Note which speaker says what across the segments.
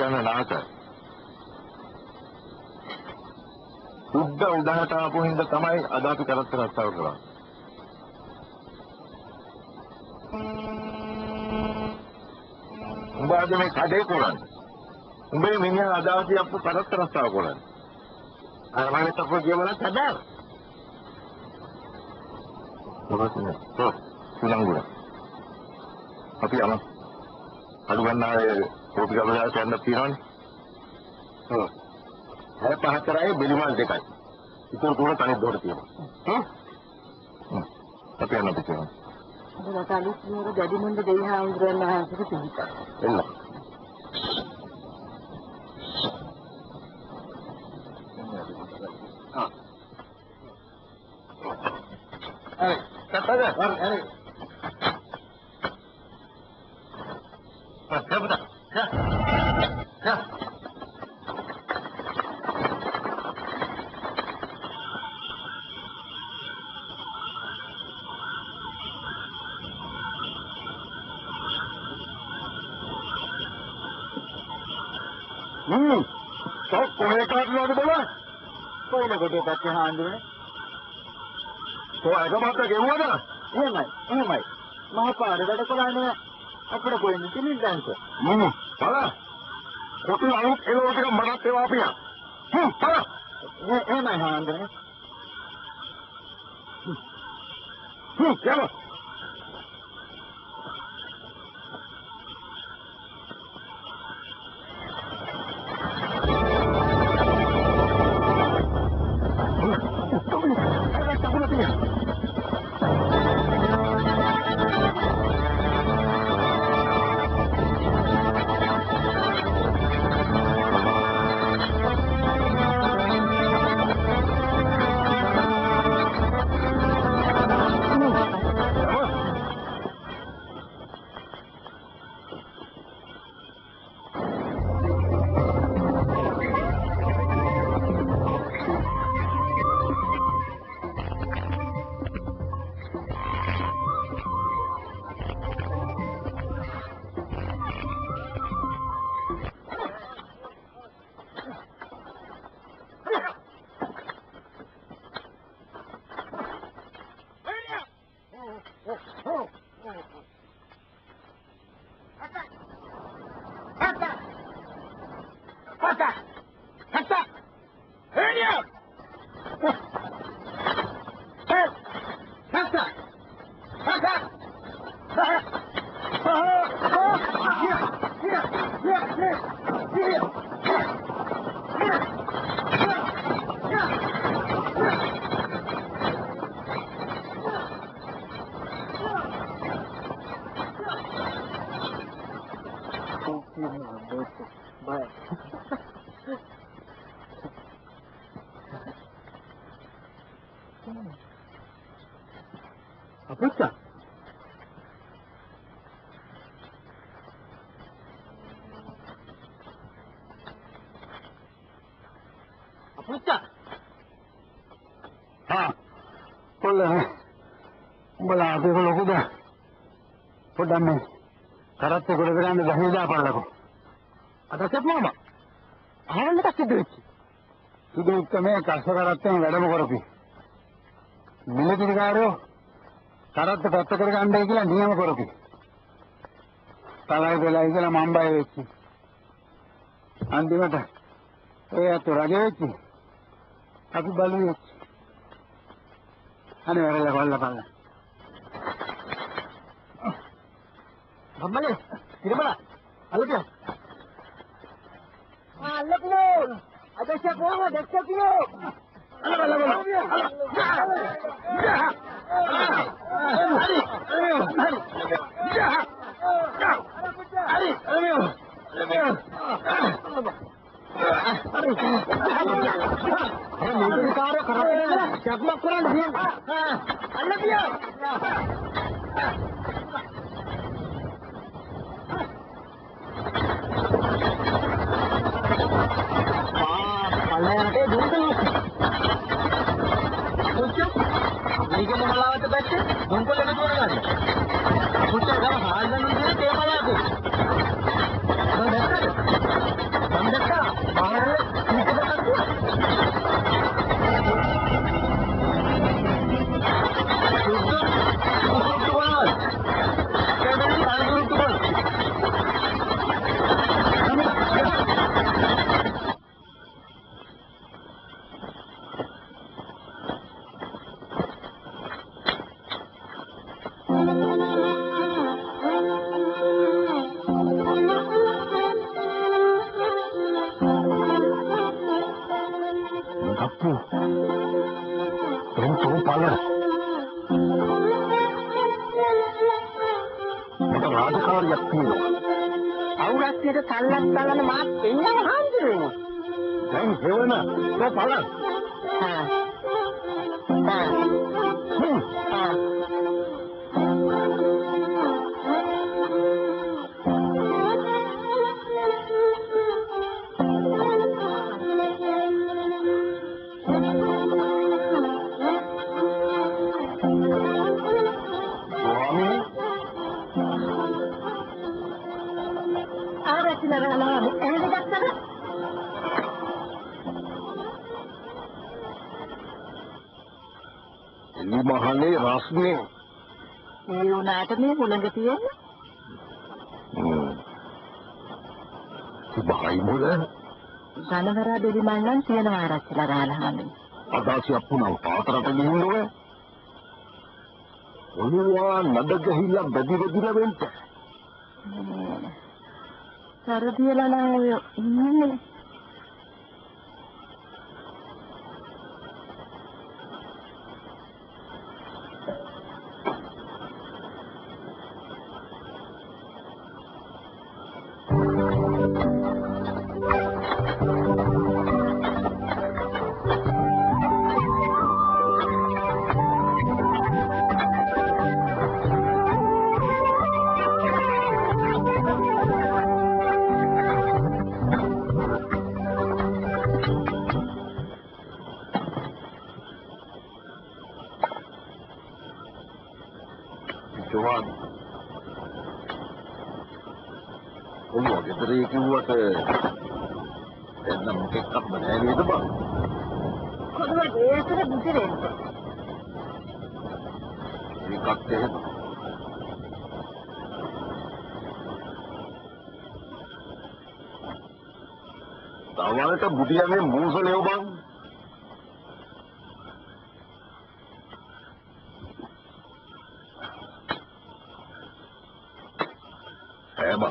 Speaker 1: කියන නාක. උද්ද උඩහට ආපු හින්දා තමයි අද අපි කරත්ත රස්සාව කරන්නේ. උඹ අද මේ කඩේ කරන්නේ. උඹේ මිනිහා අදාවි අප්පු කරත්ත රස්සාව කරන්නේ. අර මම තප්පු කියවල තදාව. මොකක්ද? ඔව්. සුලංගුර. අපි යමු. අඩු ගන්නාවේ वो भी कभी जाओ चंद पीरन है पहतर आए
Speaker 2: बेलीमान देखा orang थोड़ा तनिक दौड़ दिया tapi anak
Speaker 1: pikiran. Bila jadi mana dari. Enak. Hei, katakan. Mas, siapa? හ්ම්. තෝ කොහේ කාටද බලන්න?
Speaker 2: කොයිල කොටේ පැත්තේ හාමුදුරනේ?
Speaker 1: තෝ අගමත ගෙවුවද?
Speaker 2: එහෙමයි. එහෙමයි. මහපාර වැඩ කරන්නේ අපිට කොහෙන්ද තිනින් දැන්ස.
Speaker 1: හ්ම්. බලන්න. කොටු අලුත් එළවලු ටික මඩත් ඒවා අපියා. හ්ම්. බලන්න.
Speaker 2: එහෙමයි හාමුදුරනේ.
Speaker 1: හ්ම්. යන්න. අපුච්චා.
Speaker 2: අපුච්චා.
Speaker 1: හා. කොල්ල උඹලා අපේ ලොකුද? පොඩ්ඩක් මේ කරත් කොට ගන්න ගහේ දාපල්ලකෝ. අදසත් මාම. අහන්න එකක් සිද්ධ වෙච්චි. සුදු උත්තමේ කස්ස කරත්තෙන් වැඩම කරපි. මිලිටරිකාරයෝ කරත්ත පැත්ත කරගන්නයි කියලා නියම කරපි. තලයි වෙලයි කියලා මම බය වෙච්චි. අන්තිමට ඔය අත රජ වෙච්චි. අපි බලුවේ. අනේ වැරලා කොල්ල බලන්න.
Speaker 2: අම්මලේ ඉරමලා අල්ලපියා. ආ අල්ලපියෝ. අදශ කොහොමද දැක්කපියෝ.
Speaker 3: चप රාජකාරියක් තියෙනවා
Speaker 4: අවුරක්කයට කල්ලක් බලන මාත් එන්නම හාන්දුරුවෝ.
Speaker 3: දැන් හෙවන තෝ පල
Speaker 4: ආ. ආ.
Speaker 3: එලි මහනේ රස්නේ
Speaker 4: මේ වුණාට මේ මුලඟ තියෙන්නේ.
Speaker 3: හ්ම් සුභයි මොල
Speaker 4: ධනවරා දෙවි මල්ලන් තියෙනවා ආරච්චිල රාලා හැමේ.
Speaker 3: අදාසි අප්පුනම් පාතරට ගිහින් ඔය ඔළුවා නඩ ගහිලා බැදි බැදිලා වෙන්න
Speaker 4: සරදියලා නම් ඔය ඉන්නේ.
Speaker 3: එන්න මොකෙක්වත් නැහැ නේද බං
Speaker 4: කොහොමද ඒකට බුදි වෙන්නේ?
Speaker 3: ඒකත් එහෙම තවලට බුදියන්නේ මූසලෙව බං හැම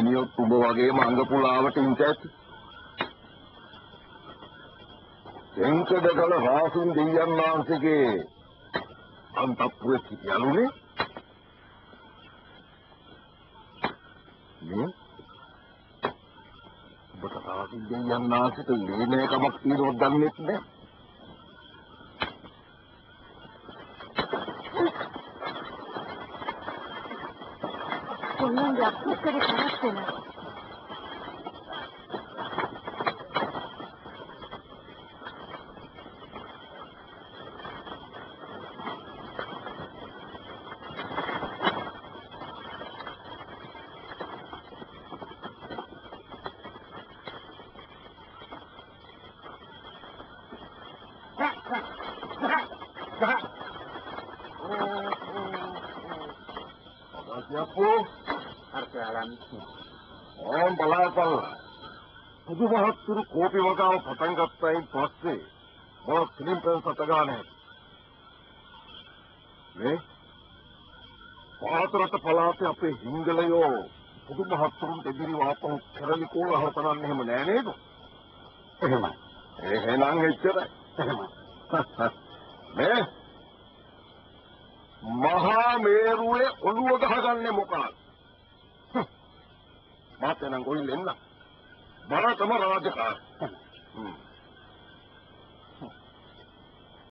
Speaker 3: දෙපෑනියොත් උඹ වගේම අංග පුලාවට ඉඳ ඇති. එංකඩගල රාසුන් දෙවියන් වහන්සේගේ අන්තප්පුවේ සිටියලුනේ නේ ඔබට රාසුන් දෙවියන් වහන්සේට ලේනේ කමක් තියෙනවද දන්නේ නැහැ
Speaker 4: Ondan yaptığı seni karar
Speaker 3: seni. Daqui a pouco.
Speaker 4: අර්ථාලම්
Speaker 3: ඕම් බලාපල්. පුදුමහත්තුරු කෝපි වගාව පටන් ගත්තයින් පස්සේ මොන ෆිලිම්පන් සතගානේ නේ පාතරට පලාතේ අපේ හිංගලයෝ පුදුමහත්තුරුන් දෙදිරි වාපහු කරලි කෝලහ කරන්නේ එහෙම නෑ නේද? එහෙමයි. එහෙනම් එච්චරයි. එහෙමයි. නේ මහා මේරුවේ ඔළුව ගහගන්නේ මොකක්ද මාත් එනම් ගොයින් එන්න බරතම රාජකාරී හ්ම්